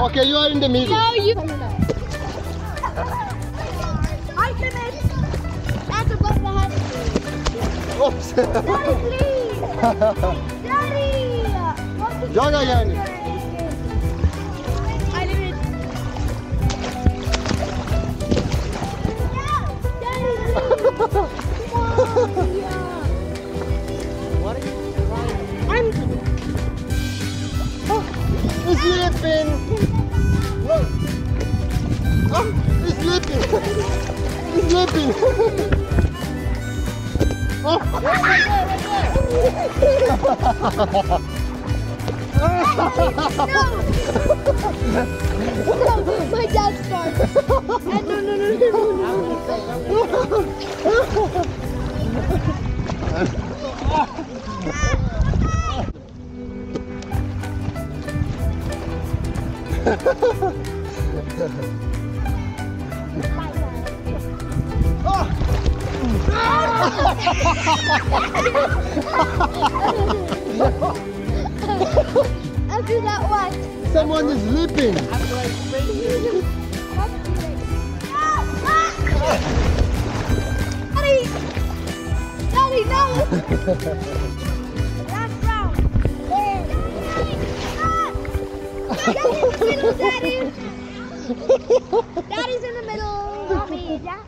Okay, you are in the middle. No, you. I finished. That's above the house. Oops. Daddy, please. Daddy. Joga yani. Oh, he's sleeping. He's sleeping. oh. No, my dad starts. And no, no, no, no, no, no. After that, what? Someone is leaping. Daddy! Daddy, no! Daddy's in the middle, Daddy. Daddy's in the middle. Mommy, yeah.